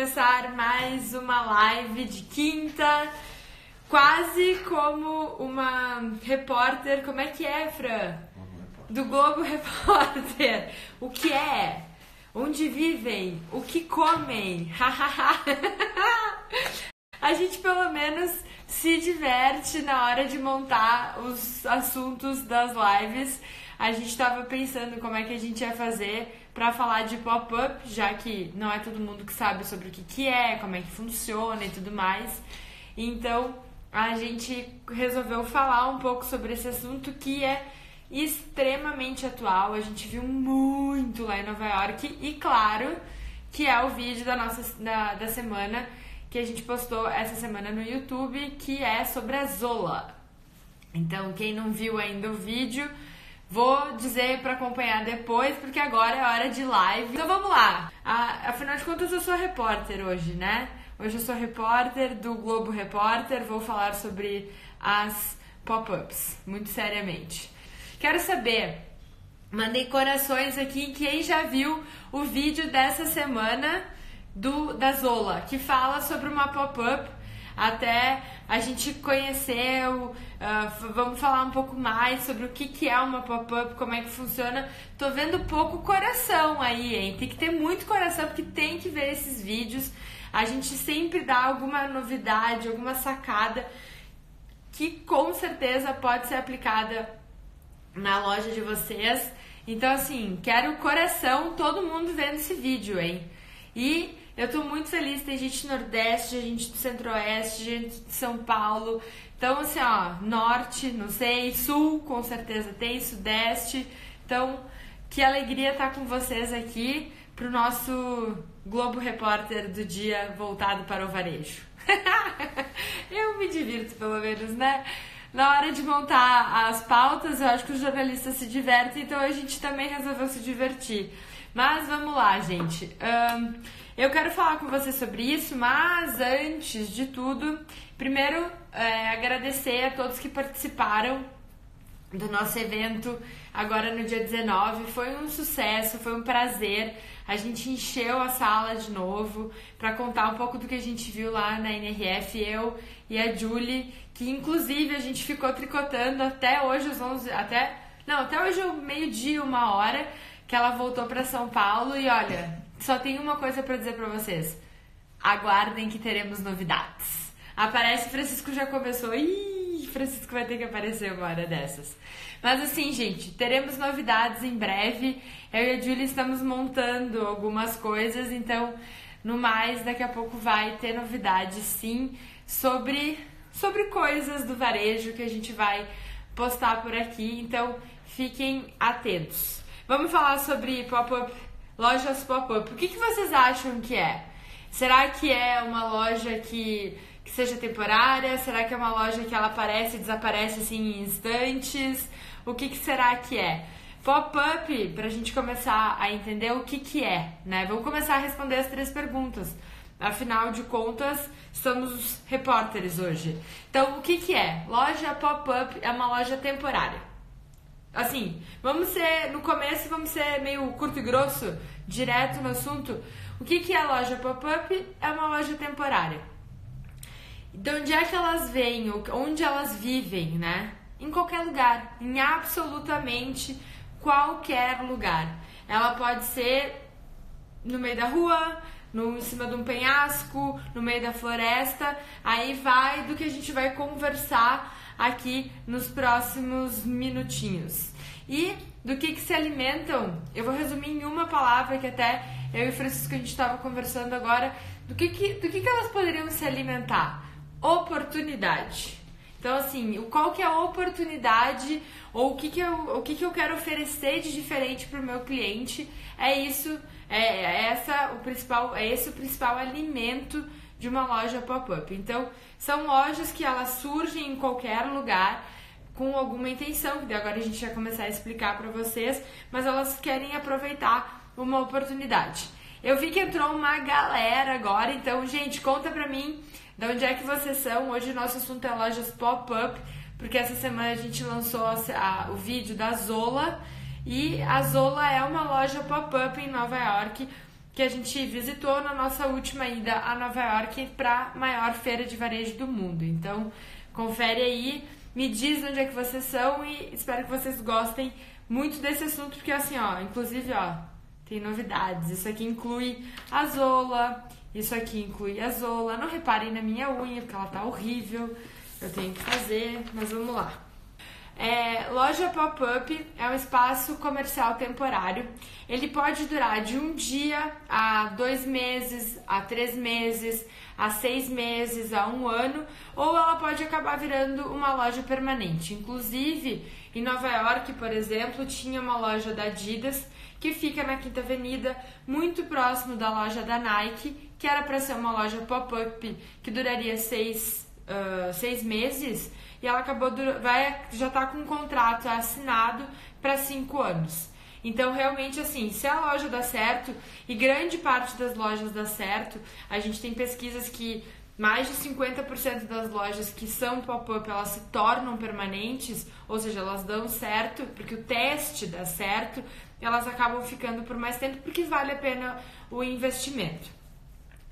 começar mais uma live de quinta, quase como uma repórter. Como é que é, Fran? Do Globo Repórter. O que é? Onde vivem? O que comem? A gente pelo menos se diverte na hora de montar os assuntos das lives. A gente estava pensando como é que a gente ia fazer para falar de pop-up, já que não é todo mundo que sabe sobre o que, que é, como é que funciona e tudo mais. Então a gente resolveu falar um pouco sobre esse assunto que é extremamente atual. A gente viu muito lá em Nova York e claro que é o vídeo da nossa da, da semana que a gente postou essa semana no YouTube, que é sobre a Zola. Então, quem não viu ainda o vídeo, Vou dizer para acompanhar depois, porque agora é hora de live. Então vamos lá. afinal de contas, eu sou repórter hoje, né? Hoje eu sou repórter do Globo Repórter. Vou falar sobre as pop-ups, muito seriamente. Quero saber, mandei corações aqui, quem já viu o vídeo dessa semana do da Zola, que fala sobre uma pop-up até a gente conheceu, uh, vamos falar um pouco mais sobre o que, que é uma pop-up, como é que funciona. Tô vendo pouco coração aí, hein? Tem que ter muito coração porque tem que ver esses vídeos. A gente sempre dá alguma novidade, alguma sacada que com certeza pode ser aplicada na loja de vocês. Então, assim, quero coração, todo mundo vendo esse vídeo, hein? E eu tô muito feliz, tem gente do Nordeste, gente do Centro-Oeste, gente de São Paulo. Então, assim, ó, Norte, não sei, Sul, com certeza tem, Sudeste. Então, que alegria estar com vocês aqui pro nosso Globo Repórter do dia voltado para o varejo. eu me divirto, pelo menos, né? Na hora de montar as pautas, eu acho que os jornalistas se divertem, então a gente também resolveu se divertir. Mas vamos lá, gente. Um, eu quero falar com você sobre isso, mas antes de tudo, primeiro é, agradecer a todos que participaram do nosso evento agora no dia 19. Foi um sucesso, foi um prazer. A gente encheu a sala de novo para contar um pouco do que a gente viu lá na NRF, eu e a Julie, que inclusive a gente ficou tricotando até hoje os 11, até não, até hoje o meio-dia, uma hora, que ela voltou para São Paulo e olha, só tenho uma coisa para dizer para vocês. Aguardem que teremos novidades. Aparece, Francisco já começou. Ih, Francisco vai ter que aparecer uma hora dessas. Mas assim, gente, teremos novidades em breve. Eu e a Julia estamos montando algumas coisas, então, no mais, daqui a pouco vai ter novidades sim sobre, sobre coisas do varejo que a gente vai postar por aqui. Então, fiquem atentos. Vamos falar sobre pop-up lojas pop-up. O que, que vocês acham que é? Será que é uma loja que, que seja temporária? Será que é uma loja que ela aparece e desaparece assim em instantes? O que, que será que é? Pop-up, para a gente começar a entender o que, que é, né? Vamos começar a responder as três perguntas. Afinal de contas, somos os repórteres hoje. Então, o que, que é? Loja pop-up é uma loja temporária. Assim, vamos ser, no começo, vamos ser meio curto e grosso, direto no assunto. O que, que é a loja pop-up? É uma loja temporária. De onde é que elas vêm, onde elas vivem, né? Em qualquer lugar, em absolutamente qualquer lugar. Ela pode ser no meio da rua, no, em cima de um penhasco, no meio da floresta. Aí vai do que a gente vai conversar aqui nos próximos minutinhos. E do que, que se alimentam, eu vou resumir em uma palavra que até eu e o Francisco a gente estava conversando agora, do que, que, do que, que elas poderiam se alimentar? Oportunidade. Então, assim, qual que é a oportunidade ou o que, que, eu, o que, que eu quero oferecer de diferente para o meu cliente? É isso, é, é, essa o principal, é esse o principal alimento de uma loja pop-up. Então, são lojas que elas surgem em qualquer lugar com alguma intenção, que agora a gente vai começar a explicar para vocês, mas elas querem aproveitar uma oportunidade. Eu vi que entrou uma galera agora, então, gente, conta pra mim de onde é que vocês são. Hoje o nosso assunto é lojas pop-up, porque essa semana a gente lançou a, a, o vídeo da Zola, e a Zola é uma loja pop-up em Nova York, que a gente visitou na nossa última ida a Nova York para a maior feira de varejo do mundo. Então, confere aí, me diz onde é que vocês são e espero que vocês gostem muito desse assunto, porque assim, ó, inclusive, ó, tem novidades. Isso aqui inclui a Zola, isso aqui inclui a Zola. Não reparem na minha unha, porque ela tá horrível. Eu tenho que fazer, mas vamos lá. É, loja pop-up é um espaço comercial temporário. Ele pode durar de um dia a dois meses, a três meses, a seis meses, a um ano, ou ela pode acabar virando uma loja permanente. Inclusive, em Nova York, por exemplo, tinha uma loja da Adidas que fica na Quinta Avenida, muito próximo da loja da Nike, que era para ser uma loja pop-up que duraria seis, uh, seis meses e ela acabou vai já está com um contrato assinado para cinco anos. Então, realmente, assim, se a loja dá certo, e grande parte das lojas dá certo, a gente tem pesquisas que mais de 50% das lojas que são pop-up, elas se tornam permanentes, ou seja, elas dão certo, porque o teste dá certo, elas acabam ficando por mais tempo, porque vale a pena o investimento.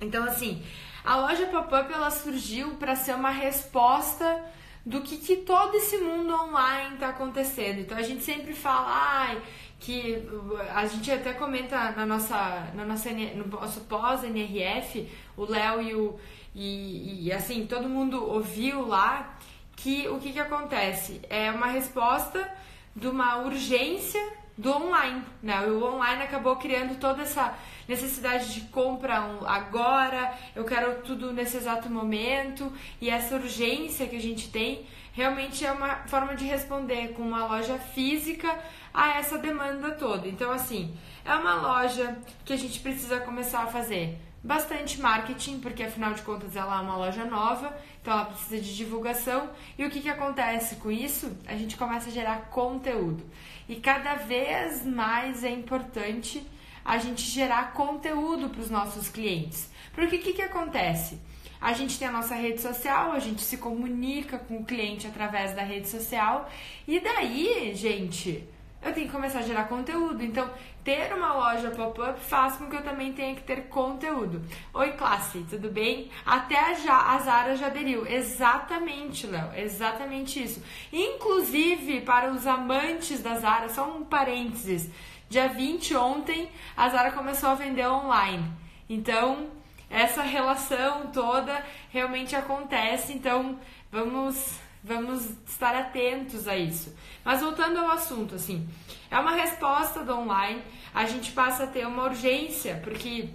Então, assim, a loja pop-up, ela surgiu para ser uma resposta do que, que todo esse mundo online está acontecendo. Então a gente sempre fala, ai, que a gente até comenta na nossa, na nossa no nosso pós-NRF, o Léo e o. E, e, assim, todo mundo ouviu lá que o que, que acontece? É uma resposta de uma urgência do online, né? O online acabou criando toda essa necessidade de compra agora, eu quero tudo nesse exato momento e essa urgência que a gente tem realmente é uma forma de responder com uma loja física a essa demanda toda. Então, assim, é uma loja que a gente precisa começar a fazer bastante marketing, porque afinal de contas ela é uma loja nova, então ela precisa de divulgação. E o que, que acontece com isso? A gente começa a gerar conteúdo. E cada vez mais é importante a gente gerar conteúdo para os nossos clientes. Porque o que, que acontece? A gente tem a nossa rede social, a gente se comunica com o cliente através da rede social, e daí, gente, eu tenho que começar a gerar conteúdo. Então, ter uma loja pop-up faz com que eu também tenha que ter conteúdo. Oi, classe, tudo bem? Até já a Zara já aderiu. Exatamente, Léo, exatamente isso. Inclusive, para os amantes da Zara, só um parênteses. Dia 20 ontem, a Zara começou a vender online. Então, essa relação toda realmente acontece, então vamos vamos estar atentos a isso. Mas voltando ao assunto, assim, é uma resposta do online, a gente passa a ter uma urgência, porque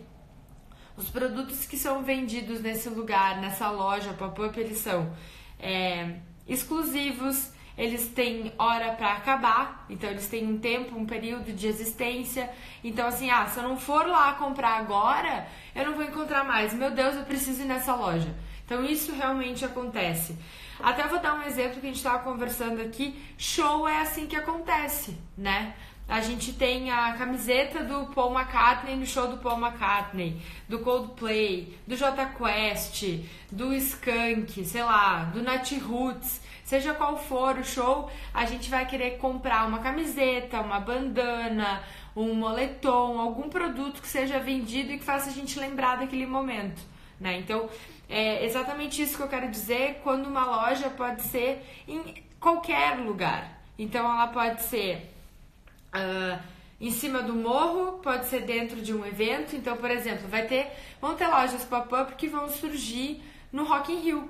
os produtos que são vendidos nesse lugar, nessa loja pop-up, eles são é, exclusivos, eles têm hora para acabar, então eles têm um tempo, um período de existência. Então, assim, ah, se eu não for lá comprar agora, eu não vou encontrar mais. Meu Deus, eu preciso ir nessa loja. Então, isso realmente acontece. Até vou dar um exemplo que a gente estava conversando aqui. Show é assim que acontece, né? A gente tem a camiseta do Paul McCartney no show do Paul McCartney, do Coldplay, do J Quest, do Skank, sei lá, do Nat Roots. Seja qual for o show, a gente vai querer comprar uma camiseta, uma bandana, um moletom, algum produto que seja vendido e que faça a gente lembrar daquele momento, né? Então, é exatamente isso que eu quero dizer quando uma loja pode ser em qualquer lugar. Então, ela pode ser uh, em cima do morro, pode ser dentro de um evento. Então, por exemplo, vai ter, vão ter lojas pop-up que vão surgir no Rock in Rio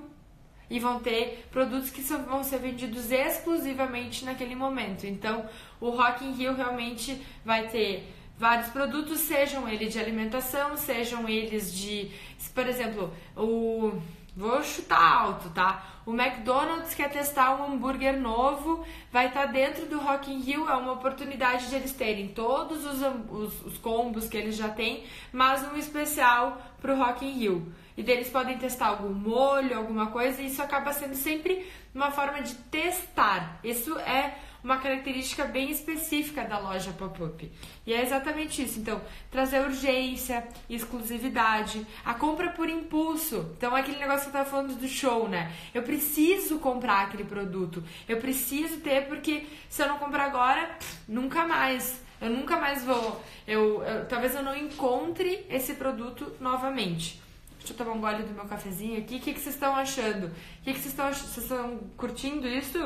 e vão ter produtos que são, vão ser vendidos exclusivamente naquele momento. Então, o Rock in Rio realmente vai ter vários produtos, sejam eles de alimentação, sejam eles de, por exemplo, o vou chutar alto, tá? O McDonald's quer testar um hambúrguer novo, vai estar tá dentro do Rock in Rio, é uma oportunidade de eles terem todos os, os, os combos que eles já têm, mas um especial pro Rock in Rio e deles podem testar algum molho, alguma coisa, e isso acaba sendo sempre uma forma de testar. Isso é uma característica bem específica da loja pop-up. E é exatamente isso. Então, trazer urgência, exclusividade, a compra por impulso. Então, é aquele negócio que eu estava falando do show, né? Eu preciso comprar aquele produto. Eu preciso ter, porque se eu não comprar agora, nunca mais Eu nunca mais vou. Eu, eu, talvez eu não encontre esse produto novamente. Deixa eu tomar um gole do meu cafezinho aqui. O que, vocês estão achando? O que, que vocês estão Vocês estão curtindo isso?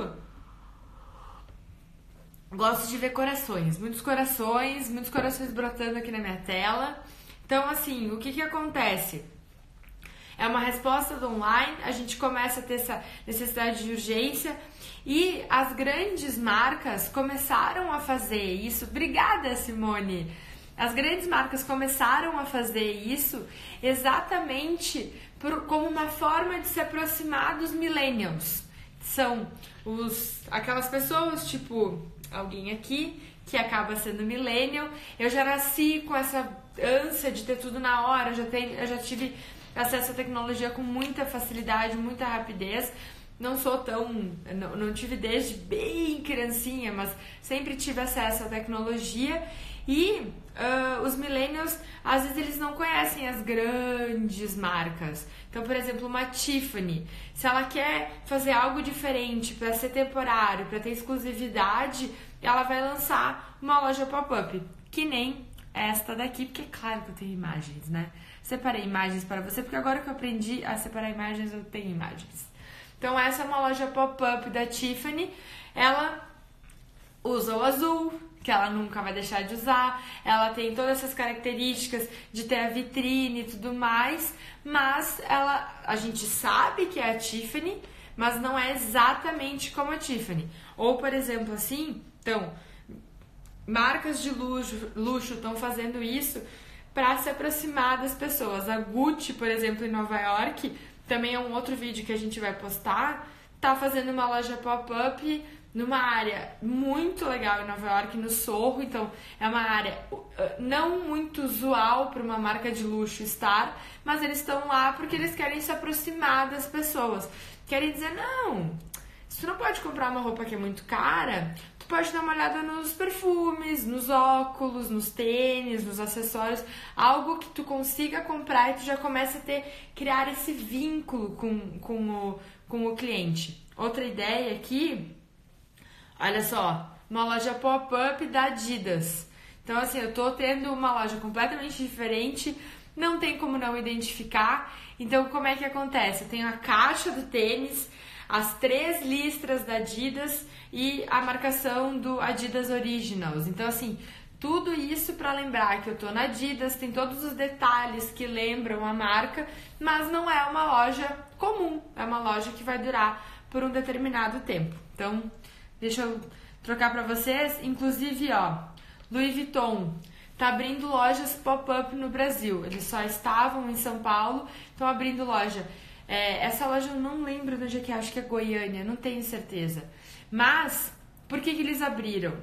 Gosto de ver corações, muitos corações, muitos corações brotando aqui na minha tela. Então, assim, o que que acontece? É uma resposta do online, a gente começa a ter essa necessidade de urgência e as grandes marcas começaram a fazer isso. Obrigada, Simone! As grandes marcas começaram a fazer isso exatamente por, como uma forma de se aproximar dos millennials. São os, aquelas pessoas, tipo, alguém aqui que acaba sendo millennial. Eu já nasci com essa ânsia de ter tudo na hora, eu já, eu já tive acesso à tecnologia com muita facilidade, muita rapidez. Não sou tão. Não, não tive desde bem criancinha, mas sempre tive acesso à tecnologia. E uh, os millennials, às vezes, eles não conhecem as grandes marcas. Então, por exemplo, uma Tiffany, se ela quer fazer algo diferente para ser temporário, para ter exclusividade, ela vai lançar uma loja pop-up, que nem esta daqui, porque é claro que eu tenho imagens, né? Separei imagens para você, porque agora que eu aprendi a separar imagens, eu tenho imagens. Então, essa é uma loja pop-up da Tiffany. Ela usa o azul, que ela nunca vai deixar de usar. Ela tem todas essas características de ter a vitrine e tudo mais, mas ela, a gente sabe que é a Tiffany, mas não é exatamente como a Tiffany. Ou, por exemplo, assim, então, marcas de luxo estão fazendo isso para se aproximar das pessoas. A Gucci, por exemplo, em Nova York, também é um outro vídeo que a gente vai postar, tá fazendo uma loja pop-up numa área muito legal em Nova York, no Sorro, então é uma área uh, não muito usual para uma marca de luxo estar, mas eles estão lá porque eles querem se aproximar das pessoas. Querem dizer, não, se tu não pode comprar uma roupa que é muito cara, tu pode dar uma olhada nos perfumes, nos óculos, nos tênis, nos acessórios, algo que tu consiga comprar e tu já começa a ter, criar esse vínculo com, com, o, com o cliente. Outra ideia aqui Olha só, uma loja pop-up da Adidas. Então, assim, eu tô tendo uma loja completamente diferente, não tem como não identificar. Então, como é que acontece? Eu tenho a caixa do tênis, as três listras da Adidas e a marcação do Adidas Originals. Então, assim, tudo isso para lembrar que eu tô na Adidas, tem todos os detalhes que lembram a marca, mas não é uma loja comum, é uma loja que vai durar por um determinado tempo. Então, Deixa eu trocar para vocês. Inclusive, ó, Louis Vuitton tá abrindo lojas pop-up no Brasil. Eles só estavam em São Paulo, estão abrindo loja. É, essa loja eu não lembro de onde é que é, acho que é Goiânia, não tenho certeza. Mas, por que, que eles abriram?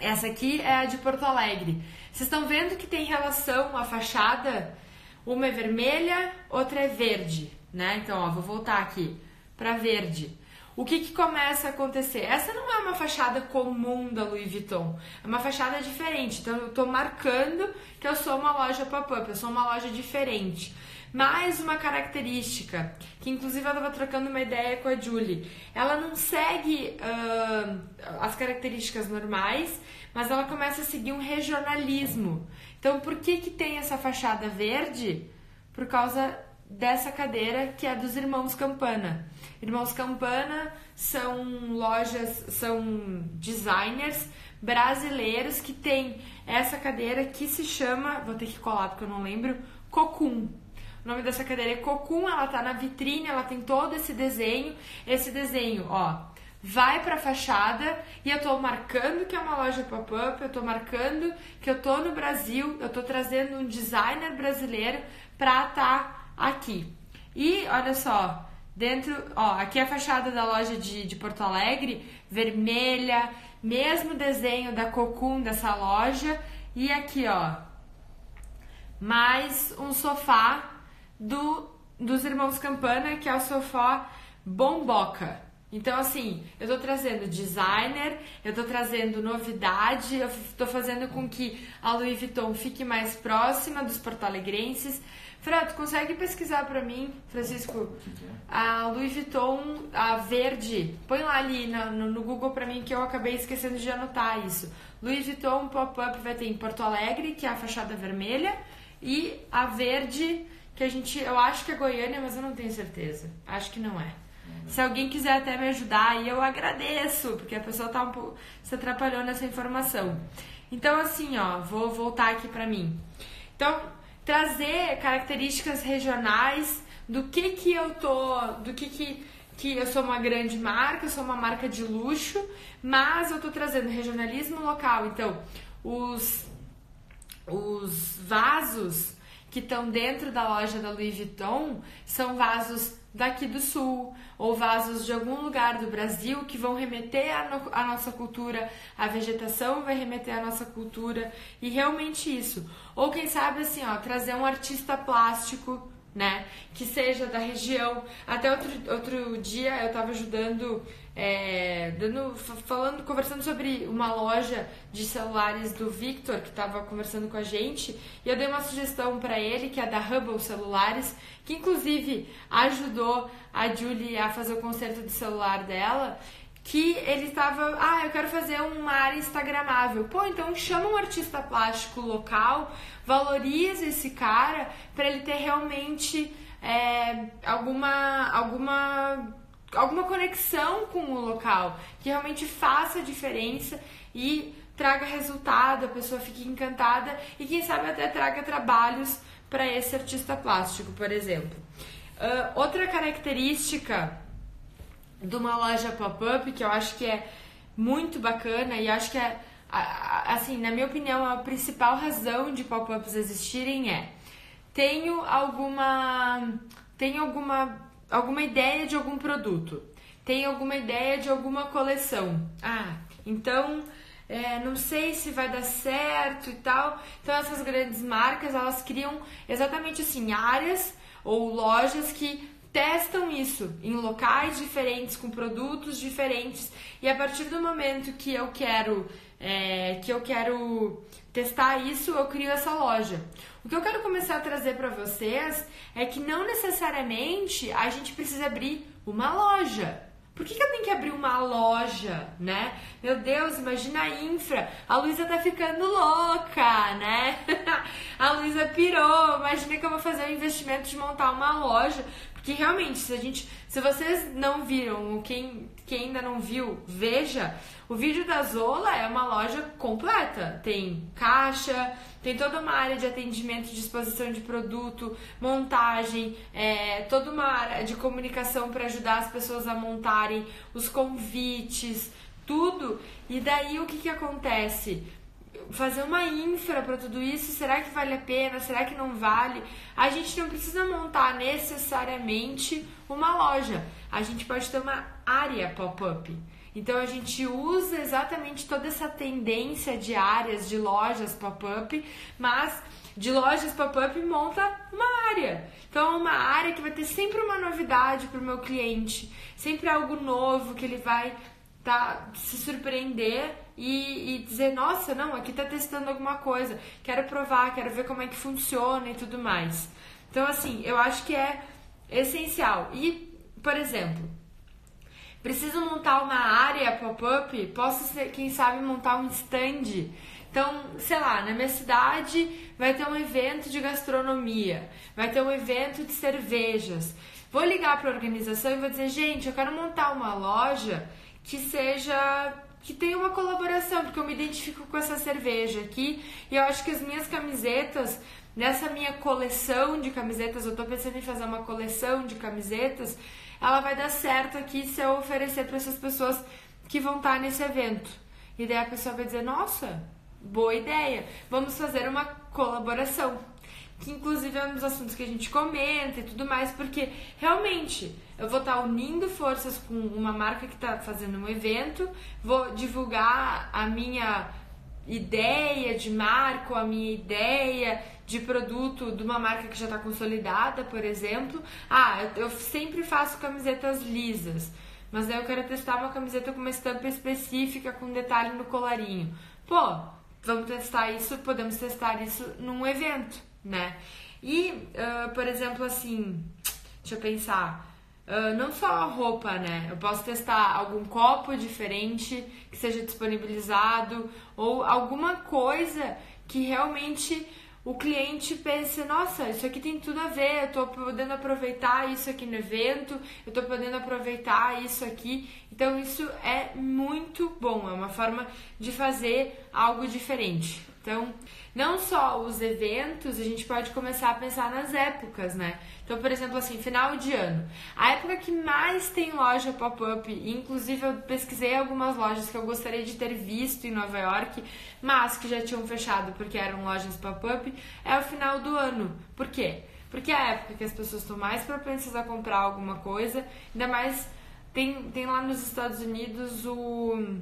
Essa aqui é a de Porto Alegre. Vocês estão vendo que tem relação a fachada? Uma é vermelha, outra é verde, né? Então, ó, vou voltar aqui para verde o que, que começa a acontecer? Essa não é uma fachada comum da Louis Vuitton, é uma fachada diferente. Então eu estou marcando que eu sou uma loja pop-up, eu sou uma loja diferente. Mais uma característica, que inclusive eu estava trocando uma ideia com a Julie. Ela não segue uh, as características normais, mas ela começa a seguir um regionalismo. Então, por que, que tem essa fachada verde? Por causa dessa cadeira que é dos irmãos Campana. Irmãos Campana são lojas, são designers brasileiros que têm essa cadeira que se chama, vou ter que colar porque eu não lembro, Cocum. O nome dessa cadeira é Cocum, ela tá na vitrine, ela tem todo esse desenho. Esse desenho, ó, vai pra fachada e eu tô marcando que é uma loja pop-up, eu tô marcando que eu tô no Brasil, eu tô trazendo um designer brasileiro pra tá aqui. E olha só, dentro, ó, aqui é a fachada da loja de, de Porto Alegre, vermelha, mesmo desenho da Cocum dessa loja. E aqui, ó, mais um sofá do, dos irmãos Campana, que é o sofá Bomboca. Então, assim, eu tô trazendo designer, eu tô trazendo novidade, eu tô fazendo com que a Louis Vuitton fique mais próxima dos porto-alegrenses, Fran, tu consegue pesquisar pra mim, Francisco, a Louis Vuitton, a verde? Põe lá ali no, no Google pra mim que eu acabei esquecendo de anotar isso. Louis Vuitton pop-up vai ter em Porto Alegre, que é a fachada vermelha, e a verde, que a gente, eu acho que é Goiânia, mas eu não tenho certeza. Acho que não é. Se alguém quiser até me ajudar, aí eu agradeço, porque a pessoa tá um pouco se atrapalhou nessa informação. Então, assim, ó, vou voltar aqui pra mim. Então, trazer características regionais do que que eu tô, do que que que eu sou uma grande marca, eu sou uma marca de luxo, mas eu tô trazendo regionalismo local. Então, os os vasos que estão dentro da loja da Louis Vuitton são vasos daqui do sul ou vasos de algum lugar do Brasil que vão remeter à, nossa cultura, a vegetação vai remeter à nossa cultura e realmente isso. Ou quem sabe assim, ó, trazer um artista plástico né? Que seja da região. Até outro, outro dia eu estava ajudando, é, dando, falando, conversando sobre uma loja de celulares do Victor que estava conversando com a gente e eu dei uma sugestão para ele que é da Hubble Celulares, que inclusive ajudou a Julie a fazer o conserto do celular dela que ele estava, ah, eu quero fazer uma área instagramável. Pô, então chama um artista plástico local, valoriza esse cara para ele ter realmente é, alguma alguma alguma conexão com o local, que realmente faça a diferença e traga resultado, a pessoa fique encantada e quem sabe até traga trabalhos para esse artista plástico, por exemplo. Uh, outra característica de uma loja pop-up que eu acho que é muito bacana e acho que é assim, na minha opinião, a principal razão de pop-ups existirem é tenho alguma tenho alguma alguma ideia de algum produto, tenho alguma ideia de alguma coleção. Ah, então é, não sei se vai dar certo e tal. Então essas grandes marcas elas criam exatamente assim áreas ou lojas que testam isso em locais diferentes, com produtos diferentes, e a partir do momento que eu quero é, que eu quero testar isso, eu crio essa loja. O que eu quero começar a trazer para vocês é que não necessariamente a gente precisa abrir uma loja. Por que, que eu tenho que abrir uma loja, né? Meu Deus, imagina a infra. A Luísa tá ficando louca, né? a Luísa pirou. Imagina que eu vou fazer o investimento de montar uma loja. Porque realmente, se a gente, se vocês não viram, quem, quem ainda não viu, veja. O vídeo da Zola é uma loja completa. Tem caixa, tem toda uma área de atendimento, de exposição de produto, montagem, é, toda uma área de comunicação para ajudar as pessoas a montarem os convites, tudo. E daí o que, que acontece? Fazer uma infra para tudo isso, será que vale a pena? Será que não vale? A gente não precisa montar necessariamente uma loja. A gente pode ter uma área pop-up. Então a gente usa exatamente toda essa tendência de áreas de lojas pop-up, mas de lojas pop-up monta uma área. Então é uma área que vai ter sempre uma novidade para o meu cliente, sempre algo novo que ele vai tá, se surpreender e, e, dizer, nossa, não, aqui tá testando alguma coisa, quero provar, quero ver como é que funciona e tudo mais. Então, assim, eu acho que é essencial. E, por exemplo, preciso montar uma área pop-up, posso, quem sabe, montar um stand. Então, sei lá, na minha cidade vai ter um evento de gastronomia, vai ter um evento de cervejas. Vou ligar para a organização e vou dizer, gente, eu quero montar uma loja que seja que tenha uma colaboração, porque eu me identifico com essa cerveja aqui e eu acho que as minhas camisetas, nessa minha coleção de camisetas, eu tô pensando em fazer uma coleção de camisetas, ela vai dar certo aqui se eu oferecer para essas pessoas que vão estar nesse evento. E daí a pessoa vai dizer: Nossa, boa ideia, vamos fazer uma colaboração que inclusive é um dos assuntos que a gente comenta e tudo mais, porque realmente eu vou estar unindo forças com uma marca que está fazendo um evento, vou divulgar a minha ideia de marca, a minha ideia de produto de uma marca que já está consolidada, por exemplo. Ah, eu sempre faço camisetas lisas, mas aí eu quero testar uma camiseta com uma estampa específica, com detalhe no colarinho. Pô, vamos testar isso, podemos testar isso num evento né? E, uh, por exemplo, assim, deixa eu pensar. Uh, não só a roupa, né? Eu posso testar algum copo diferente que seja disponibilizado ou alguma coisa que realmente o cliente pense, nossa, isso aqui tem tudo a ver, eu tô podendo aproveitar isso aqui no evento, eu tô podendo aproveitar isso aqui. Então isso é muito bom, é uma forma de fazer algo diferente. Então, não só os eventos, a gente pode começar a pensar nas épocas, né? Então, por exemplo, assim, final de ano. A época que mais tem loja pop-up, inclusive eu pesquisei algumas lojas que eu gostaria de ter visto em Nova York, mas que já tinham fechado porque eram lojas pop-up, é o final do ano. Por quê? Porque é a época que as pessoas estão mais propensas a comprar alguma coisa, ainda mais tem, tem lá nos Estados Unidos o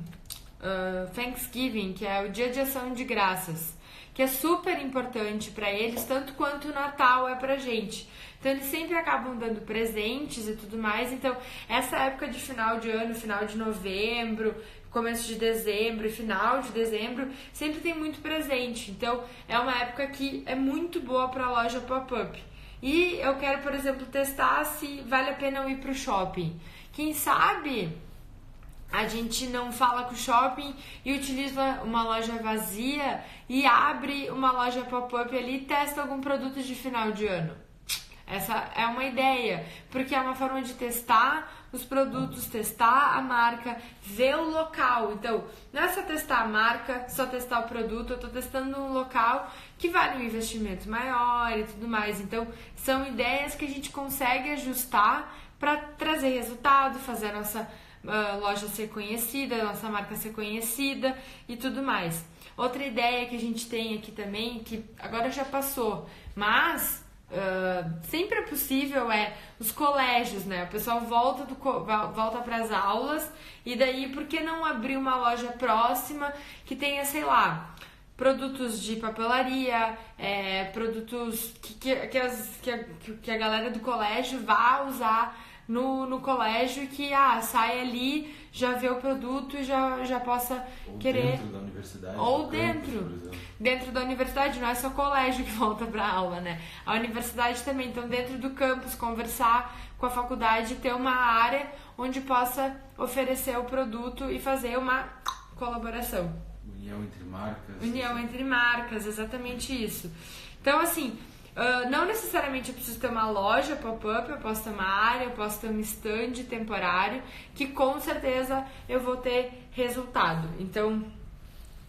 uh, Thanksgiving, que é o Dia de Ação de Graças, que é super importante para eles, tanto quanto o Natal é pra gente. Então eles sempre acabam dando presentes e tudo mais. Então, essa época de final de ano, final de novembro, começo de dezembro e final de dezembro, sempre tem muito presente. Então, é uma época que é muito boa para loja pop-up. E eu quero, por exemplo, testar se vale a pena eu ir para o shopping. Quem sabe a gente não fala com o shopping e utiliza uma loja vazia e abre uma loja pop-up ali e testa algum produto de final de ano. Essa é uma ideia, porque é uma forma de testar os produtos, testar a marca, ver o local. Então, não é só testar a marca, só testar o produto, eu estou testando um local que vale um investimento maior e tudo mais. Então, são ideias que a gente consegue ajustar para trazer resultado, fazer a nossa loja ser conhecida, nossa marca ser conhecida e tudo mais. Outra ideia que a gente tem aqui também, que agora já passou, mas uh, sempre é possível, é os colégios, né? O pessoal volta, do, volta para as aulas e daí por que não abrir uma loja próxima que tenha, sei lá, produtos de papelaria, é, produtos que, que, que, as, que, a, que a galera do colégio vá usar no, no colégio que ah, sai ali, já vê o produto e já, já possa Ou querer. Dentro da universidade. Ou campus, dentro. dentro da universidade, não é só colégio que volta para aula, né? A universidade também. Então, dentro do campus, conversar com a faculdade, ter uma área onde possa oferecer o produto e fazer uma colaboração. União entre marcas. União entre marcas, exatamente isso. Então, assim, Uh, não necessariamente eu preciso ter uma loja pop-up, eu posso ter uma área, eu posso ter um stand temporário, que com certeza eu vou ter resultado. Então,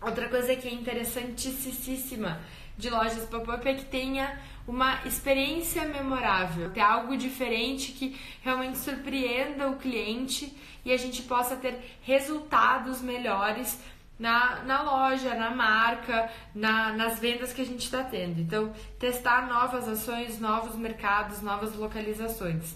outra coisa que é interessantíssima de lojas pop-up é que tenha uma experiência memorável, ter algo diferente que realmente surpreenda o cliente e a gente possa ter resultados melhores na, na loja, na marca, na, nas vendas que a gente está tendo. Então, testar novas ações, novos mercados, novas localizações.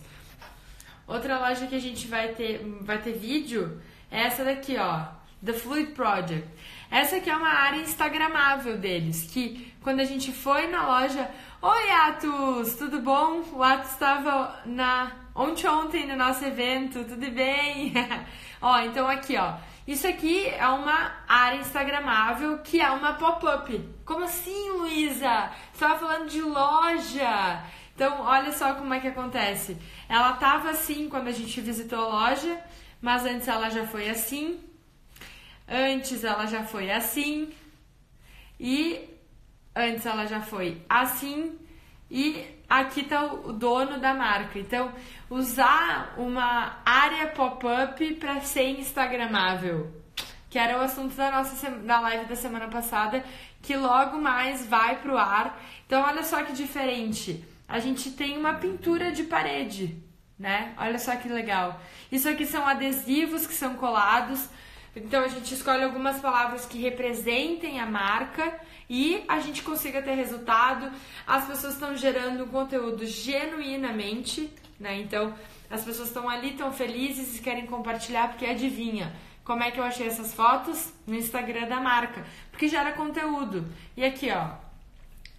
Outra loja que a gente vai ter, vai ter vídeo é essa daqui, ó, The Fluid Project. Essa aqui é uma área instagramável deles, que quando a gente foi na loja, Oi Atos, tudo bom? O Atos estava na ontem ontem no nosso evento, tudo bem? ó, então aqui, ó, isso aqui é uma área instagramável que é uma pop-up. Como assim, Luísa? Você estava falando de loja. Então, olha só como é que acontece. Ela estava assim quando a gente visitou a loja, mas antes ela já foi assim. Antes ela já foi assim. E antes ela já foi assim. E aqui está o dono da marca. Então, usar uma área pop-up para ser instagramável, que era o assunto da nossa da live da semana passada, que logo mais vai para o ar. Então, olha só que diferente. A gente tem uma pintura de parede, né? Olha só que legal. Isso aqui são adesivos que são colados. Então a gente escolhe algumas palavras que representem a marca e a gente consiga ter resultado. As pessoas estão gerando conteúdo genuinamente, né? Então, as pessoas estão ali, estão felizes e querem compartilhar, porque adivinha, como é que eu achei essas fotos? No Instagram da marca, porque gera conteúdo. E aqui, ó,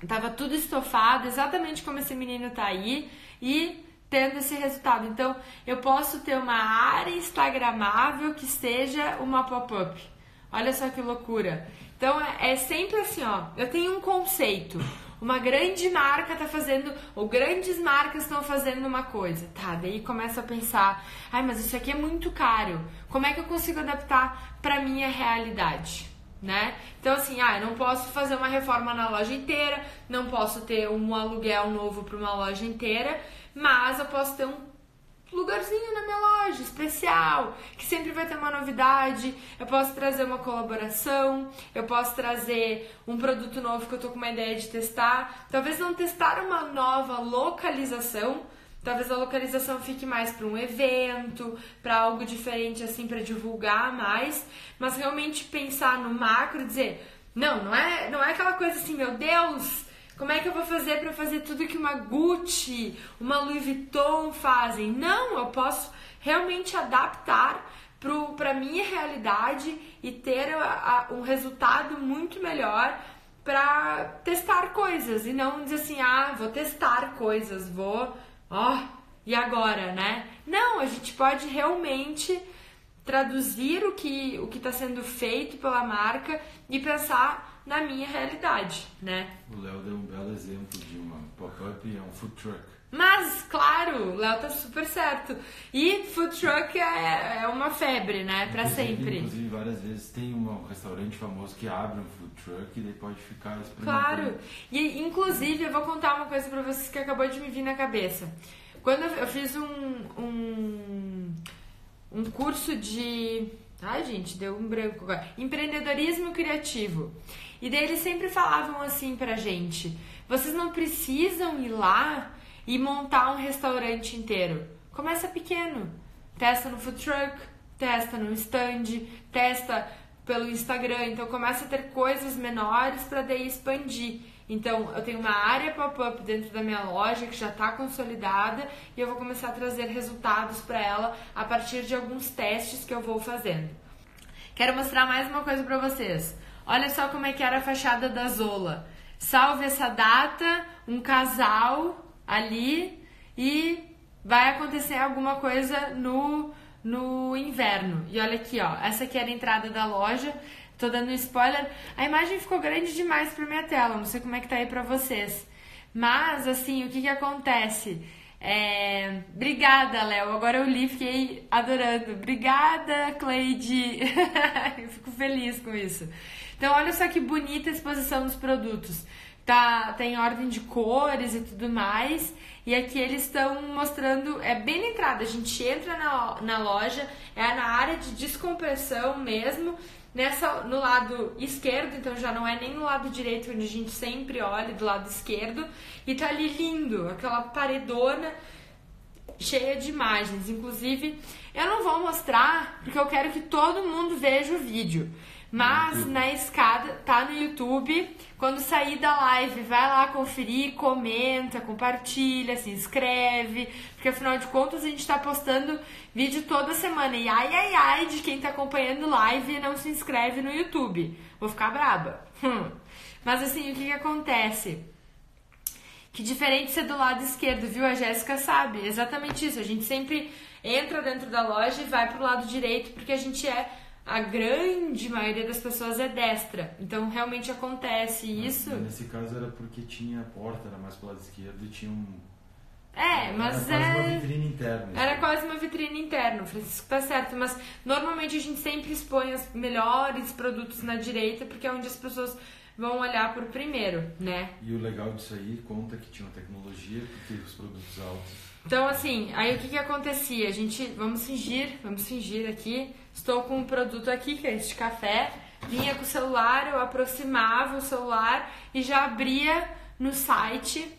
tava tudo estofado, exatamente como esse menino tá aí, e tendo esse resultado. Então, eu posso ter uma área instagramável que seja uma pop-up. Olha só que loucura. Então é, é sempre assim, ó. Eu tenho um conceito. Uma grande marca tá fazendo, ou grandes marcas estão fazendo uma coisa. Tá, daí começa a pensar, ai, mas isso aqui é muito caro. Como é que eu consigo adaptar para minha realidade? Né? Então assim, ah, eu não posso fazer uma reforma na loja inteira, não posso ter um aluguel novo para uma loja inteira, mas eu posso ter um lugarzinho na minha loja, especial, que sempre vai ter uma novidade. Eu posso trazer uma colaboração, eu posso trazer um produto novo que eu tô com uma ideia de testar. Talvez não testar uma nova localização, talvez a localização fique mais para um evento, para algo diferente assim para divulgar mais, mas realmente pensar no macro, dizer, não, não é, não é aquela coisa assim, meu Deus, como é que eu vou fazer para fazer tudo que uma Gucci, uma Louis Vuitton fazem? Não, eu posso realmente adaptar para minha realidade e ter a, a, um resultado muito melhor para testar coisas e não dizer assim, ah, vou testar coisas, vou, ó, e agora, né? Não, a gente pode realmente traduzir o que o que está sendo feito pela marca e pensar na minha realidade, né? O Léo deu um belo exemplo de uma pop-up e é um food truck. Mas, claro, o Léo tá super certo. E food truck é, é uma febre, né? Pra inclusive, sempre. Inclusive, várias vezes tem um restaurante famoso que abre um food truck e daí pode ficar Claro. E, inclusive, eu vou contar uma coisa pra vocês que acabou de me vir na cabeça. Quando eu fiz um, um, um curso de... Ai, gente, deu um branco agora. Empreendedorismo criativo. E daí eles sempre falavam assim pra gente: vocês não precisam ir lá e montar um restaurante inteiro. Começa pequeno. Testa no food truck, testa no stand, testa pelo Instagram. Então começa a ter coisas menores para daí expandir. Então, eu tenho uma área pop-up dentro da minha loja que já está consolidada e eu vou começar a trazer resultados para ela a partir de alguns testes que eu vou fazendo. Quero mostrar mais uma coisa para vocês. Olha só como é que era a fachada da Zola. Salve essa data, um casal ali e vai acontecer alguma coisa no, no inverno. E olha aqui, ó, essa aqui era a entrada da loja. Tô dando um spoiler. A imagem ficou grande demais pra minha tela, não sei como é que tá aí pra vocês. Mas, assim, o que que acontece? É... Obrigada, Léo. Agora eu li, fiquei adorando. Obrigada, Cleide. Fico feliz com isso. Então, olha só que bonita a exposição dos produtos. Tá, tem ordem de cores e tudo mais. E aqui eles estão mostrando, é bem na entrada, a gente entra na, na loja, é na área de descompressão mesmo, nessa no lado esquerdo, então já não é nem no lado direito onde a gente sempre olha, do lado esquerdo, e tá ali lindo, aquela paredona cheia de imagens. Inclusive, eu não vou mostrar porque eu quero que todo mundo veja o vídeo. Mas na escada, tá no YouTube. Quando sair da live, vai lá conferir, comenta, compartilha, se inscreve. Porque afinal de contas a gente tá postando vídeo toda semana. E ai ai ai de quem tá acompanhando live e não se inscreve no YouTube. Vou ficar braba. Hum. Mas assim, o que, que acontece? Que diferente ser do lado esquerdo, viu? A Jéssica sabe exatamente isso. A gente sempre entra dentro da loja e vai pro lado direito porque a gente é a grande maioria das pessoas é destra. Então realmente acontece isso. nesse caso era porque tinha a porta, era mais pro lado esquerdo e tinha um. É, mas era quase é. uma vitrine interna. Era quase uma vitrine interna, o Francisco tá certo. Mas normalmente a gente sempre expõe os melhores produtos na direita, porque é onde as pessoas vão olhar por primeiro, né? E o legal disso aí conta que tinha uma tecnologia, porque os produtos altos então, assim, aí o que que acontecia? A gente, vamos fingir, vamos fingir aqui, estou com um produto aqui, que é este café, vinha com o celular, eu aproximava o celular e já abria no site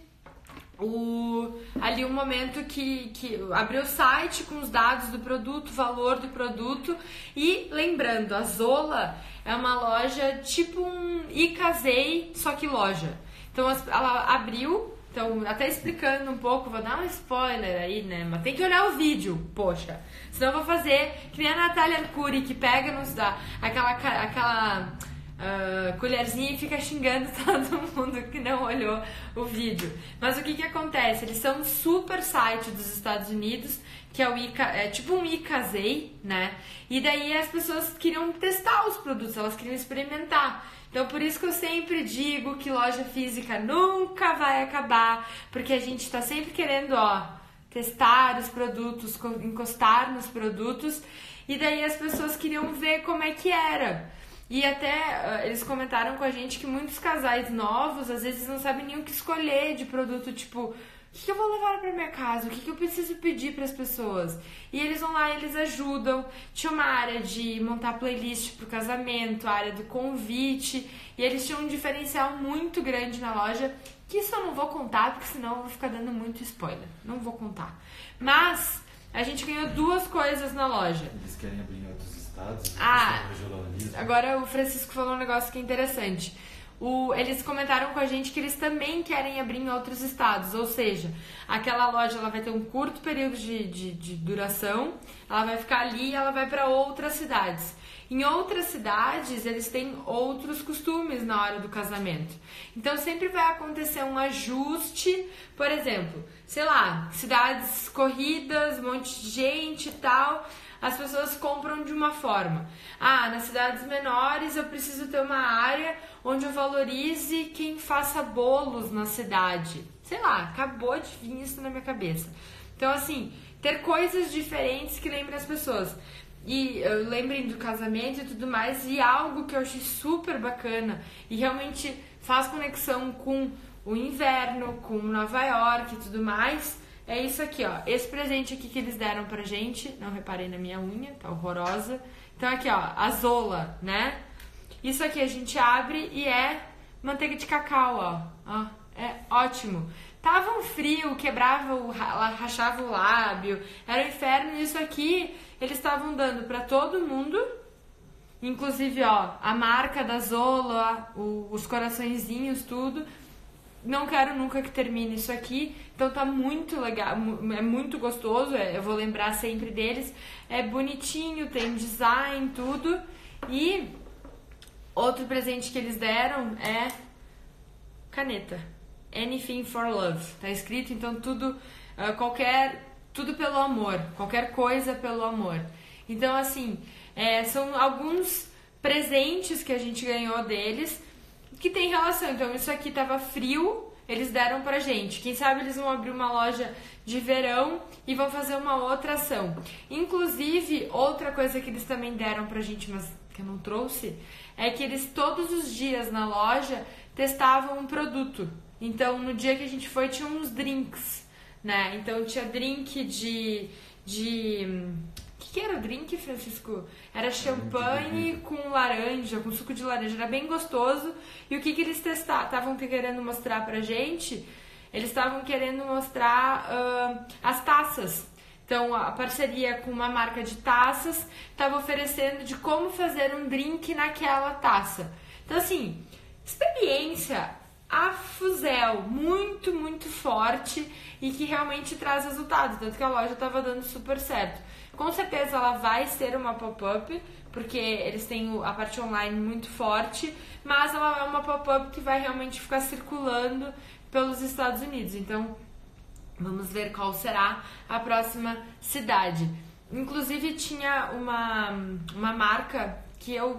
o, ali um momento que, que abriu o site com os dados do produto, valor do produto e lembrando, a Zola é uma loja tipo um Icasei, só que loja. Então ela abriu então, até explicando um pouco, vou dar um spoiler aí, né? Mas tem que olhar o vídeo, poxa. Senão eu vou fazer que nem a Natália Arcuri, que pega nos dá aquela, aquela uh, colherzinha e fica xingando todo mundo que não olhou o vídeo. Mas o que que acontece? Eles são um super site dos Estados Unidos, que é o Ica, é tipo um Icasei, né? E daí as pessoas queriam testar os produtos, elas queriam experimentar. Então por isso que eu sempre digo que loja física nunca vai acabar, porque a gente está sempre querendo, ó, testar os produtos, encostar nos produtos, e daí as pessoas queriam ver como é que era. E até uh, eles comentaram com a gente que muitos casais novos às vezes não sabem nem o que escolher de produto, tipo, o que, eu vou levar para minha casa? O que, que eu preciso pedir para as pessoas? E eles vão lá, eles ajudam. Tinha uma área de montar playlist para o casamento, a área do convite, e eles tinham um diferencial muito grande na loja, que isso eu não vou contar, porque senão eu vou ficar dando muito spoiler. Não vou contar. Mas a gente ganhou duas coisas na loja. Eles querem abrir em outros estados? Ah, agora o Francisco falou um negócio que é interessante o, eles comentaram com a gente que eles também querem abrir em outros estados, ou seja, aquela loja ela vai ter um curto período de, de, de duração, ela vai ficar ali e ela vai para outras cidades. Em outras cidades, eles têm outros costumes na hora do casamento. Então sempre vai acontecer um ajuste, por exemplo, sei lá, cidades corridas, um monte de gente e tal as pessoas compram de uma forma. Ah, nas cidades menores eu preciso ter uma área onde eu valorize quem faça bolos na cidade. Sei lá, acabou de vir isso na minha cabeça. Então, assim, ter coisas diferentes que lembrem as pessoas. E lembrem do casamento e tudo mais. E algo que eu achei super bacana e realmente faz conexão com o inverno, com Nova York e tudo mais é isso aqui, ó. Esse presente aqui que eles deram pra gente. Não reparei na minha unha, tá horrorosa. Então aqui, ó, a Zola, né? Isso aqui a gente abre e é manteiga de cacau, ó. ó é ótimo. Tava um frio, quebrava o, rachava o lábio, era um inferno. Isso aqui eles estavam dando para todo mundo. Inclusive, ó, a marca da Zola, os coraçõezinhos, tudo não quero nunca que termine isso aqui. Então tá muito legal, é muito gostoso, é, eu vou lembrar sempre deles. É bonitinho, tem design, tudo. E outro presente que eles deram é caneta. Anything for love. Tá escrito, então tudo, uh, qualquer, tudo pelo amor, qualquer coisa pelo amor. Então assim, é, são alguns presentes que a gente ganhou deles que tem relação. Então, isso aqui tava frio, eles deram pra gente. Quem sabe eles vão abrir uma loja de verão e vão fazer uma outra ação. Inclusive, outra coisa que eles também deram pra gente, mas que eu não trouxe, é que eles todos os dias na loja testavam um produto. Então, no dia que a gente foi, tinha uns drinks, né? Então, tinha drink de de que, que era o drink, Francisco? Era champanhe com laranja, com suco de laranja. Era bem gostoso. E o que, que eles testaram? Estavam querendo mostrar pra gente? Eles estavam querendo mostrar uh, as taças. Então, a parceria com uma marca de taças estava oferecendo de como fazer um drink naquela taça. Então, assim, experiência a fuzel, muito, muito forte e que realmente traz resultado. Tanto que a loja estava dando super certo. Com certeza ela vai ser uma pop-up, porque eles têm a parte online muito forte, mas ela é uma pop-up que vai realmente ficar circulando pelos Estados Unidos. Então, vamos ver qual será a próxima cidade. Inclusive, tinha uma, uma marca que eu.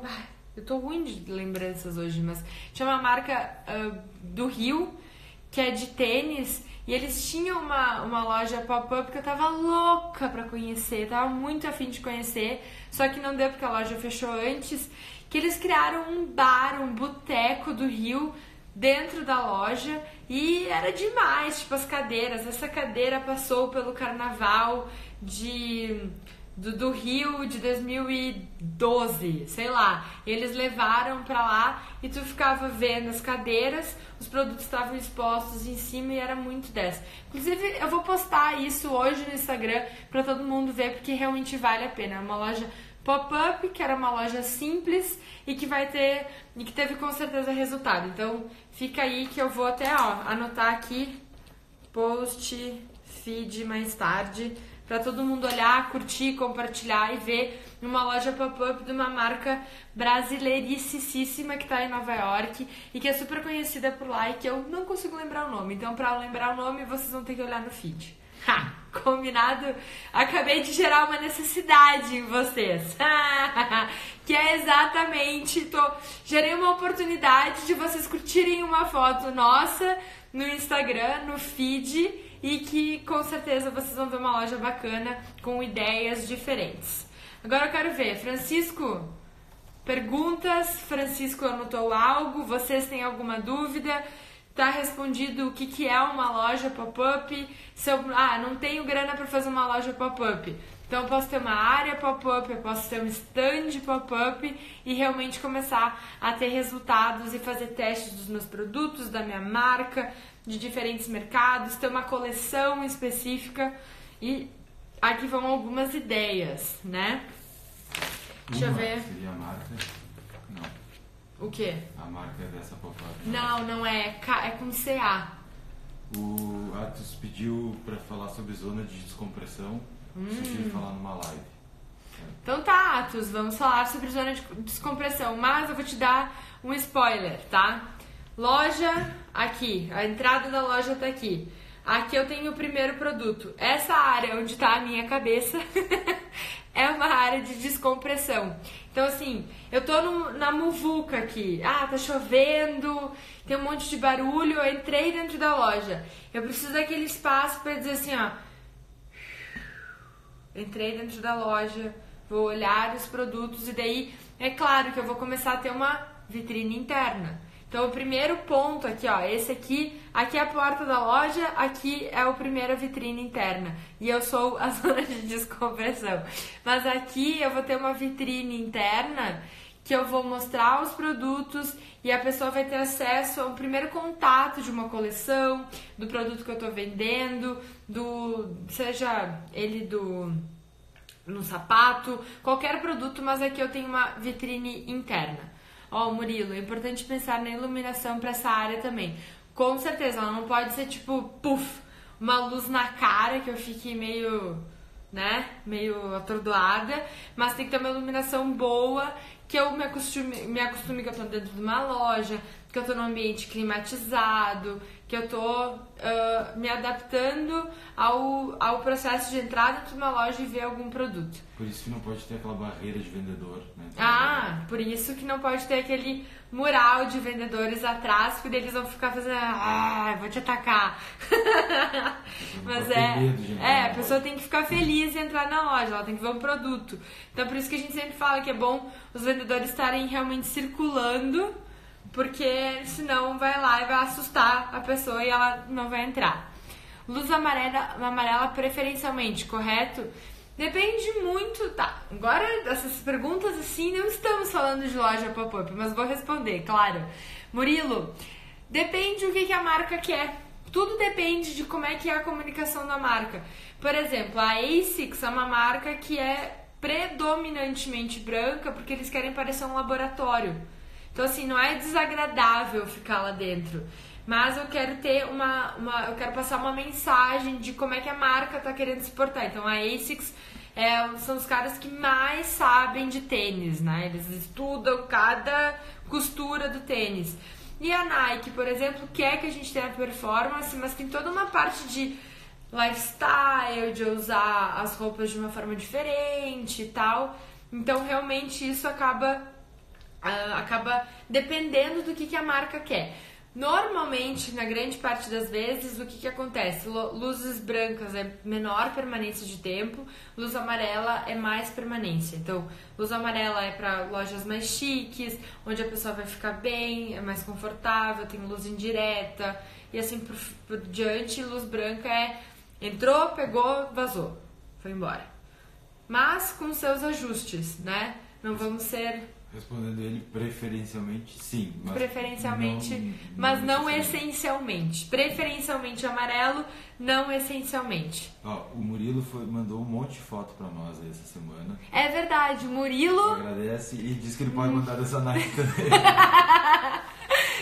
Eu tô ruim de lembranças hoje, mas tinha uma marca uh, do Rio que é de tênis e eles tinham uma, uma loja pop-up que eu tava louca pra conhecer, tava muito afim de conhecer, só que não deu porque a loja fechou antes. Que eles criaram um bar, um boteco do Rio dentro da loja e era demais, tipo as cadeiras. Essa cadeira passou pelo carnaval de do, do Rio de 2012, sei lá. Eles levaram pra lá e tu ficava vendo as cadeiras, os produtos estavam expostos em cima e era muito 10. Inclusive, eu vou postar isso hoje no Instagram pra todo mundo ver, porque realmente vale a pena. É uma loja pop-up, que era uma loja simples e que vai ter e que teve com certeza resultado. Então, fica aí que eu vou até ó, anotar aqui post feed mais tarde para todo mundo olhar, curtir, compartilhar e ver numa loja pop-up de uma marca brasileiricíssima que tá em Nova York e que é super conhecida por lá e que eu não consigo lembrar o nome. Então, para lembrar o nome, vocês vão ter que olhar no feed. Ha! Combinado? Acabei de gerar uma necessidade em vocês. que é exatamente. Tô, gerei uma oportunidade de vocês curtirem uma foto nossa no Instagram, no feed, e que com certeza vocês vão ver uma loja bacana com ideias diferentes. Agora eu quero ver, Francisco, perguntas. Francisco anotou algo. Vocês têm alguma dúvida? Tá respondido o que, que é uma loja pop-up. Se eu, ah, não tenho grana para fazer uma loja pop-up. Então eu posso ter uma área pop-up, eu posso ter um stand pop-up e realmente começar a ter resultados e fazer testes dos meus produtos, da minha marca, de diferentes mercados, ter uma coleção específica e aqui vão algumas ideias, né? Deixa eu Uma ver. Seria a marca? Não. O quê? A marca é dessa pop-up. Não, não é. K- É com CA. O Atos pediu pra falar sobre zona de descompressão. Hum. Sugiro falar numa live. Então tá, Atos, vamos falar sobre zona de descompressão, mas eu vou te dar um spoiler, tá? Loja aqui, a entrada da loja tá aqui. Aqui eu tenho o primeiro produto. Essa área onde tá a minha cabeça é uma área de descompressão. Então assim, eu tô no- na muvuca aqui. Ah, tá chovendo, tem um monte de barulho, eu entrei dentro da loja. Eu preciso daquele espaço pra dizer assim, ó, entrei dentro da loja, vou olhar os produtos e daí é claro que eu vou começar a ter uma vitrine interna. Então o primeiro ponto aqui, ó, esse aqui, aqui é a porta da loja, aqui é o primeiro vitrine interna. E eu sou a zona de descompressão. Mas aqui eu vou ter uma vitrine interna que eu vou mostrar os produtos e a pessoa vai ter acesso a um primeiro contato de uma coleção, do produto que eu tô vendendo, do seja ele do no sapato, qualquer produto, mas aqui eu tenho uma vitrine interna. Ó, Murilo, é importante pensar na iluminação para essa área também. Com certeza, ela não pode ser tipo, puf, uma luz na cara que eu fique meio, né, meio atordoada, mas tem que ter uma iluminação boa, que eu me acostume, me acostume que eu tô dentro de uma loja, que eu tô num ambiente climatizado, que eu tô ah, me adaptando ao, ao processo de entrar dentro de uma loja e ver algum produto. Por isso que não pode ter aquela barreira de vendedor. Né? Ah, por isso que não pode ter aquele mural de vendedores atrás, porque eles vão ficar fazendo, ah, vou te atacar. Mas é, é, a pessoa tem que ficar feliz e entrar na loja, ela tem que ver um produto. Então por isso que a gente sempre fala que é bom os vendedores estarem realmente circulando, porque senão vai lá e vai assustar a pessoa e ela não vai entrar. Luz amarela, amarela preferencialmente, correto? Depende muito, tá? Agora, essas perguntas assim, não estamos falando de loja pop-up, mas vou responder, claro. Murilo, depende o que, que a marca quer. Tudo depende de como é que é a comunicação da marca. Por exemplo, a ASICS é uma marca que é predominantemente branca porque eles querem parecer um laboratório. Então, assim, não é desagradável ficar lá dentro. Mas eu quero ter uma, uma. Eu quero passar uma mensagem de como é que a marca tá querendo se portar. Então a ASICS é, são os caras que mais sabem de tênis, né? Eles estudam cada costura do tênis. E a Nike, por exemplo, quer que a gente tenha performance, mas tem toda uma parte de lifestyle, de usar as roupas de uma forma diferente e tal. Então, realmente, isso acaba ah, acaba dependendo do que, que a marca quer. Normalmente, na grande parte das vezes, o que, que acontece? Lu- Luzes brancas é menor permanência de tempo, luz amarela é mais permanência. Então, luz amarela é para lojas mais chiques, onde a pessoa vai ficar bem, é mais confortável, tem luz indireta e assim por, por diante. Luz branca é entrou, pegou, vazou, foi embora. Mas com seus ajustes, né? Não vamos ser Respondendo ele, preferencialmente sim. Mas preferencialmente, não- mas não essencialmente. Preferencialmente amarelo, não essencialmente. Ó, o Murilo foi- mandou um monte de foto pra nós aí essa semana. É verdade, Murilo. Agradece e diz que ele pode mandar dessa Nike também.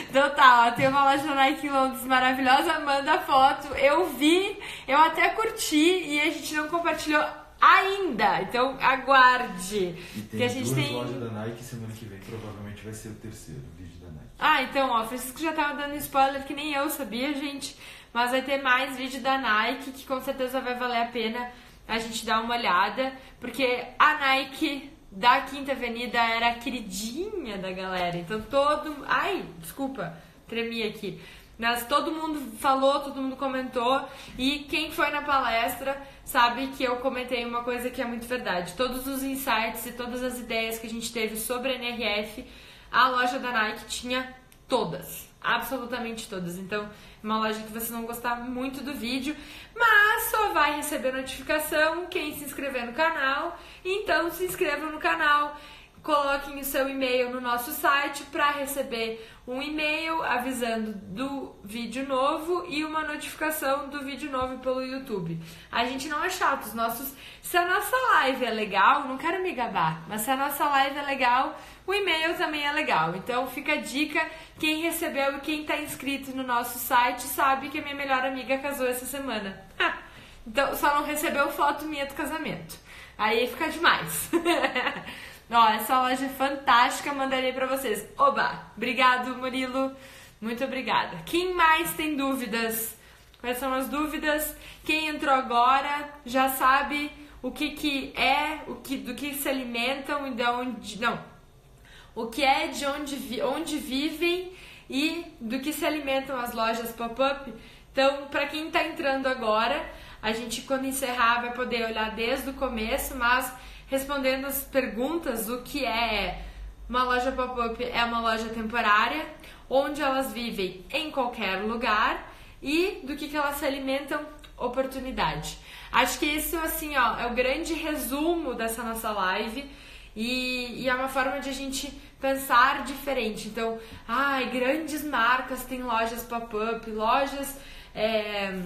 Então tá, ó, tem uma loja Nike em Londres maravilhosa, manda foto. Eu vi, eu até curti e a gente não compartilhou ainda. Então aguarde. E tem que a gente duas tem. lojas da Nike semana que vem provavelmente vai ser o terceiro vídeo da Nike. Ah, então, ó, Francisco já tava dando spoiler que nem eu sabia, gente. Mas vai ter mais vídeo da Nike que com certeza vai valer a pena a gente dar uma olhada. Porque a Nike da Quinta Avenida era a queridinha da galera. Então todo. Ai, desculpa, tremi aqui. Mas todo mundo falou, todo mundo comentou. E quem foi na palestra sabe que eu comentei uma coisa que é muito verdade. Todos os insights e todas as ideias que a gente teve sobre a NRF, a loja da Nike tinha todas. Absolutamente todas. Então, é uma loja que vocês vão gostar muito do vídeo, mas só vai receber notificação quem se inscrever no canal. Então, se inscrevam no canal coloquem o seu e-mail no nosso site para receber um e-mail avisando do vídeo novo e uma notificação do vídeo novo pelo YouTube. A gente não é chato, os nossos. Se a nossa live é legal, não quero me gabar, mas se a nossa live é legal, o e-mail também é legal. Então fica a dica, quem recebeu e quem está inscrito no nosso site sabe que a minha melhor amiga casou essa semana. então só não recebeu foto minha do casamento. Aí fica demais. Ó, essa loja é fantástica, mandarei pra vocês. Oba! Obrigado, Murilo. Muito obrigada. Quem mais tem dúvidas? Quais são as dúvidas? Quem entrou agora já sabe o que, que é, o que, do que se alimentam e de onde. Não. O que é, de onde, vi, onde vivem e do que se alimentam as lojas pop-up. Então, para quem está entrando agora, a gente, quando encerrar, vai poder olhar desde o começo, mas respondendo as perguntas, o que é uma loja pop-up é uma loja temporária, onde elas vivem em qualquer lugar e do que, que elas se alimentam, oportunidade. Acho que isso assim, ó, é o grande resumo dessa nossa live e, e é uma forma de a gente pensar diferente. Então, ai, grandes marcas têm lojas pop-up, lojas é,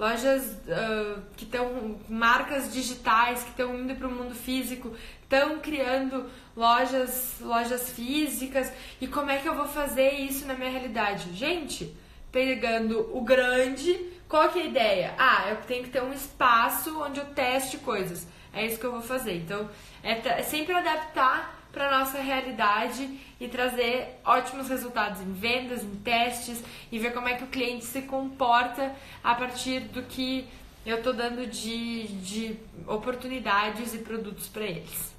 lojas uh, que estão marcas digitais que estão indo para o mundo físico estão criando lojas lojas físicas. E como é que eu vou fazer isso na minha realidade? Gente pegando o grande qual que é a ideia? Ah eu tenho que ter um espaço onde eu teste coisas. É isso que eu vou fazer. Então é, é sempre adaptar para nossa realidade e trazer ótimos resultados em vendas, em testes e ver como é que o cliente se comporta a partir do que eu estou dando de, de oportunidades e produtos para eles.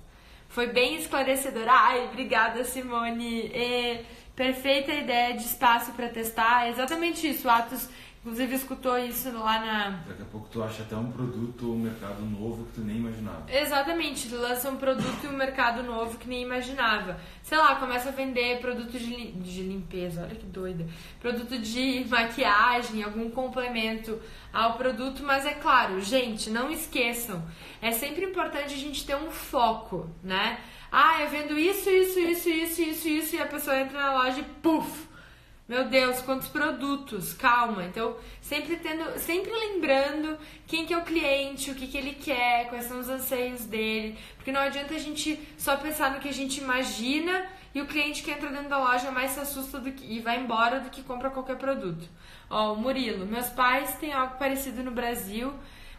Foi bem esclarecedor. Ai, obrigada, Simone. E, perfeita ideia de espaço para testar. É exatamente isso. Atos Inclusive escutou isso lá na. Daqui a pouco tu acha até um produto ou um mercado novo que tu nem imaginava. Exatamente, lança um produto e um mercado novo que nem imaginava. Sei lá, começa a vender produto de, de limpeza, olha que doida. Produto de maquiagem, algum complemento ao produto, mas é claro, gente, não esqueçam, é sempre importante a gente ter um foco, né? Ah, eu vendo isso, isso, isso, isso, isso, isso, e a pessoa entra na loja e puf! Meu Deus, quantos produtos, calma. Então, sempre tendo, sempre lembrando quem que é o cliente, o que, que ele quer, quais são os anseios dele. Porque não adianta a gente só pensar no que a gente imagina e o cliente que entra dentro da loja mais se assusta do que, e vai embora do que compra qualquer produto. Ó, o Murilo, meus pais têm algo parecido no Brasil,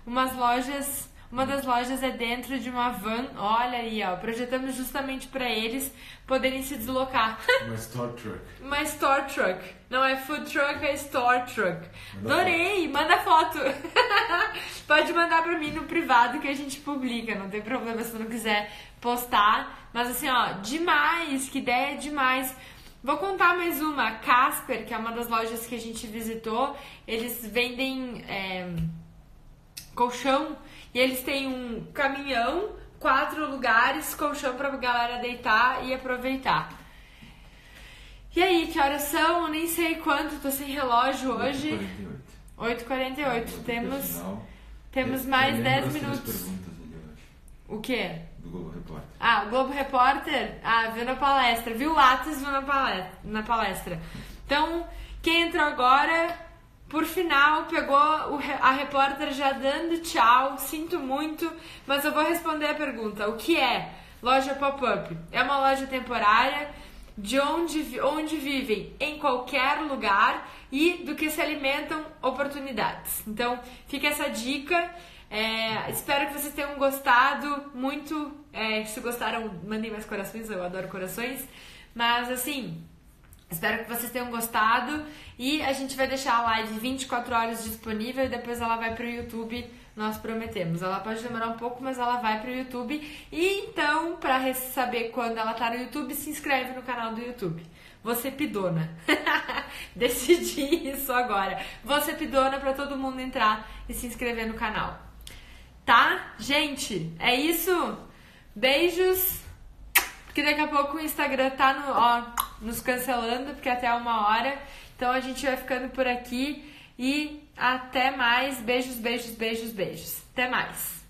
umas lojas uma das lojas é dentro de uma van. Olha aí, ó. Projetamos justamente para eles poderem se deslocar. Uma store truck. uma store truck. Não é food truck, é store truck. Manda Adorei! Foto. Manda foto. Pode mandar para mim no privado que a gente publica. Não tem problema se não quiser postar. Mas assim, ó, demais. Que ideia demais. Vou contar mais uma. A Casper, que é uma das lojas que a gente visitou. Eles vendem é, colchão e eles têm um caminhão, quatro lugares, colchão pra galera deitar e aproveitar. E aí, que horas são? Eu nem sei quanto, tô sem relógio hoje. 8h48. Temos, temos mais 10 minutos. O quê? Do Globo Repórter. Ah, o Globo Repórter? Ah, viu na palestra. Viu o Lattes, viu na palestra, na palestra. Então, quem entrou agora, por final, pegou a repórter já dando tchau, sinto muito, mas eu vou responder a pergunta. O que é loja pop-up? É uma loja temporária de onde, onde vivem em qualquer lugar e do que se alimentam oportunidades. Então, fica essa dica. É, espero que vocês tenham gostado muito. É, se gostaram, mandem mais corações, eu adoro corações. Mas assim, espero que vocês tenham gostado. E a gente vai deixar a live 24 horas disponível e depois ela vai pro YouTube. Nós prometemos. Ela pode demorar um pouco, mas ela vai pro YouTube. E então, para saber quando ela tá no YouTube, se inscreve no canal do YouTube. Você pidona. Decidi isso agora. Você pidona para todo mundo entrar e se inscrever no canal. Tá? Gente, é isso. Beijos. Porque daqui a pouco o Instagram tá no, ó, nos cancelando, porque até uma hora. Então a gente vai ficando por aqui e até mais. Beijos, beijos, beijos, beijos. Até mais.